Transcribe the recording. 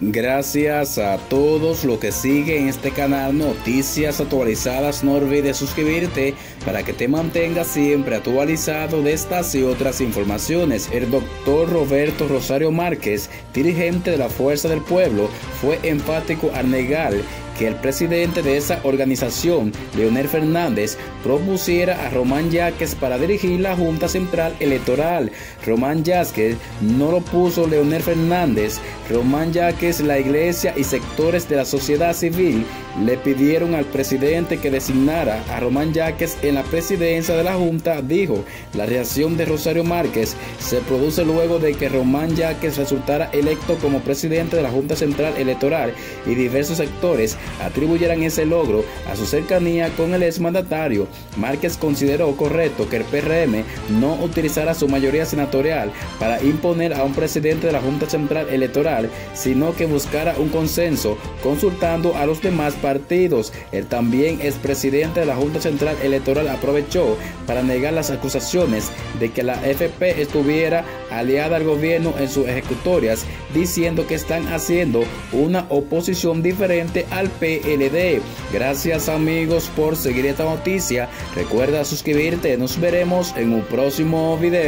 Gracias a todos los que siguen este canal Noticias Actualizadas. No olvides suscribirte para que te mantengas siempre actualizado de estas y otras informaciones. El doctor Roberto Rosario Márquez, dirigente de la Fuerza del Pueblo, fue enfático al negar que el presidente de esa organización, Leonel Fernández, propusiera a Román Yaques para dirigir la Junta Central Electoral. Román Yaques no lo puso Leonel Fernández. Román Yaques, la iglesia y sectores de la sociedad civil le pidieron al presidente que designara a Román Yaques en la presidencia de la Junta, dijo. La reacción de Rosario Márquez se produce luego de que Román Yaques resultara electo como presidente de la Junta Central Electoral y diversos sectores atribuyeran ese logro a su cercanía con el exmandatario. Márquez consideró correcto que el PRM no utilizara su mayoría senatorial para imponer a un presidente de la Junta Central Electoral, sino que buscara un consenso consultando a los demás partidos. El también expresidente de la Junta Central Electoral aprovechó para negar las acusaciones de que la FP estuviera aliada al gobierno en sus ejecutorias, diciendo que están haciendo una oposición diferente al PLD. Gracias amigos por seguir esta noticia. Recuerda suscribirte. Nos veremos en un próximo video.